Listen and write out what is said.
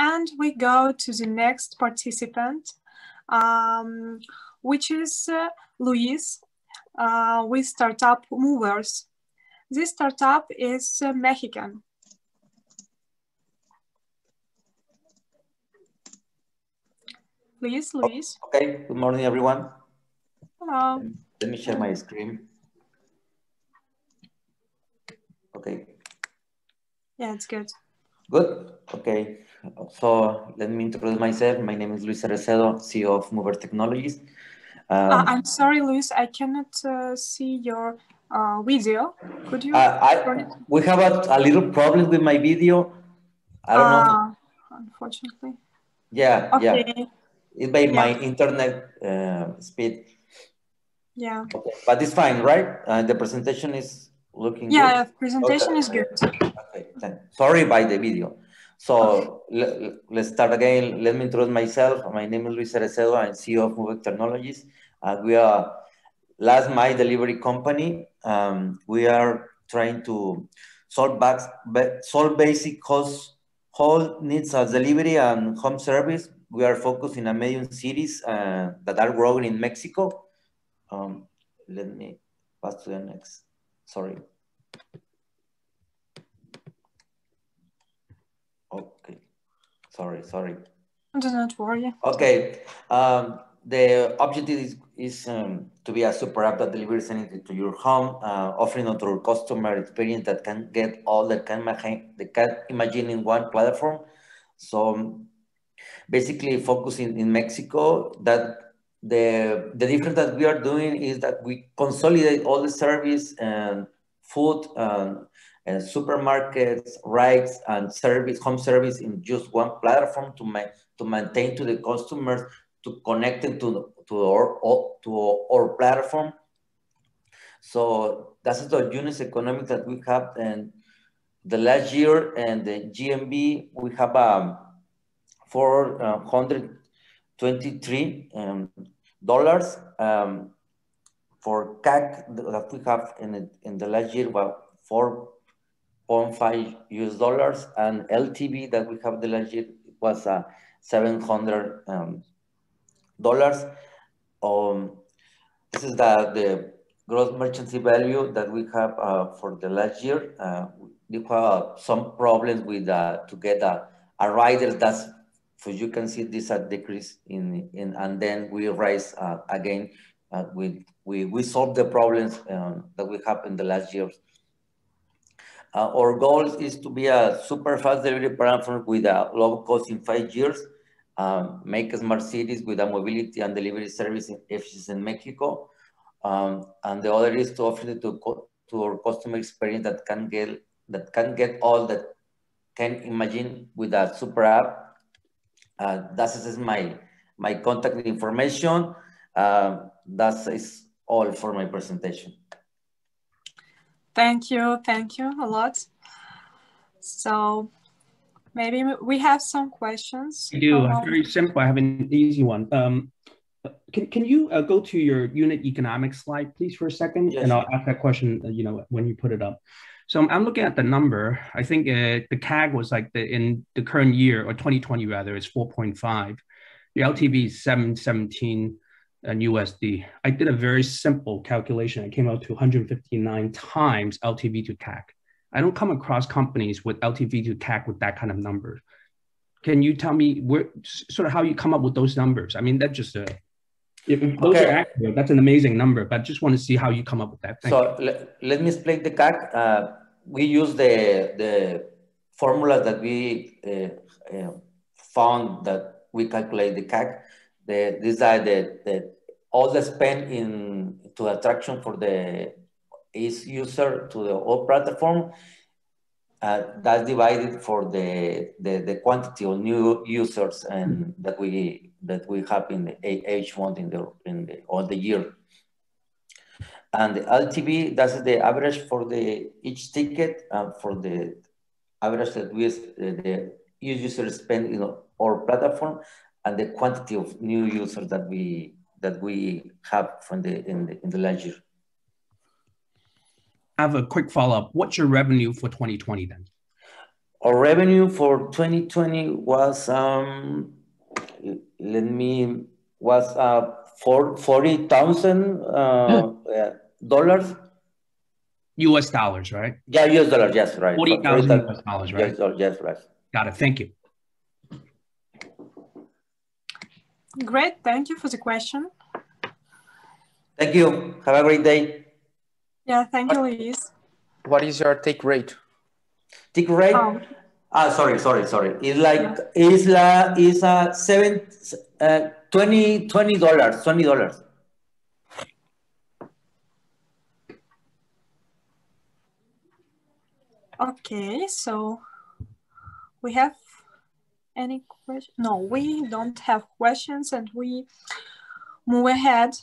And we go to the next participant, um, which is uh, Luis uh, with Startup Möuvers. This startup is uh, Mexican. Please, Luis. Okay, good morning, everyone. Hello. Let me share my screen. Okay. Yeah, it's good. Good. Okay. So let me introduce myself. My name is Luis Arecedo, CEO of Mover Technologies. Um, uh, I'm sorry, Luis, I cannot uh, see your uh, video. Could you? Uh, I, we have a, a, little problem with my video. I don't know. Ah, unfortunately. Yeah, okay. yeah. It's by yeah. my internet uh, speed. Yeah. Okay. But it's fine, right? Uh, the presentation is looking yeah, good? presentation okay. is good. Okay, sorry by the video. So okay. let's start again. Let me introduce myself. My name is Luis Arecedo. I'm CEO of Movec Technologies. Uh, we are last mile delivery company. Um, we are trying to solve, back, solve basic cost, whole needs of delivery and home service. We are focused in a million cities uh, that are growing in Mexico. Um, let me pass to the next. Sorry. Okay. Sorry, sorry. Do not worry. Okay. Um, the objective is, is um, to be a super app that delivers anything to your home, uh, offering a to customer experience that can get all that can, they can imagine in one platform. So basically focusing in Mexico that the the difference that we are doing is that we consolidate all the service and food and, and supermarkets, rides and service, home service in just one platform to ma to maintain to the customers to connect them to to our to our platform. So that's the unit economics that we have and the last year and the GMV, we have um, 400 23 um, dollars um, for CAC that we have in in the last year about 4.5 US dollars and LTV that we have the last year was uh, 700 um, dollars. Um, this is the, the gross merchandise value that we have uh, for the last year. Uh, we have some problems with uh, to get a, a rider that's so you can see this a decrease in, in and then we rise uh, again. Uh, with, we, we solve the problems um, that we have in the last years. Uh, our goal is to be a super fast delivery platform with a low cost in five years, um, make smart cities with a mobility and delivery service in, in Mexico. Um, and the other is to offer it to, to our customer experience that can get that can get all that can imagine with a super app uh, that is my, my contact information. Uh, that is all for my presentation. Thank you. Thank you a lot. So maybe we have some questions. I do. Um, very simple. I have an easy one. Um, can, can you uh, go to your unit economics slide, please, for a second? Yes. And I'll ask that question, uh, you know, when you put it up. So I'm looking at the number. I think uh, the CAC was like the, in the current year or 2020 rather is 4.5. The LTV is 717 and USD. I did a very simple calculation. It came out to 159 times LTV to CAC. I don't come across companies with LTV to CAC with that kind of number. Can you tell me where sort of how you come up with those numbers? I mean, that's just a if those okay. are accurate, that's an amazing number, but I just want to see how you come up with that. Thank so let, let me explain the CAC. Uh, we use the, the formula that we uh, uh, found that we calculate the CAC. The, these are the, the all the spend in to attraction for the is user to the whole platform. Uh, that's divided for the, the, the quantity of new users and that we that we have in the H1 in the in the all the year. And the LTV, that's the average for the each ticket and for the average that we the users spend in our platform and the quantity of new users that we that we have from the in the in the last year. I have a quick follow up. What's your revenue for 2020 then? our revenue for 2020 was um, let me was uh for forty thousand uh, dollars. U.S. dollars, right? Yeah, U.S. dollars. Yes, right. Forty thousand U.S. dollars, right? Yes, yes, right. Got it. Thank you. Great. Thank you for the question. Thank you. Have a great day. Yeah, thank you, Luis. What is your take rate? Take rate? Oh. Ah, sorry, sorry, sorry. It's like yeah. it's la is a seven uh, 20 dollars, twenty dollars. Okay, so we have any question? No, we don't have questions, and we move ahead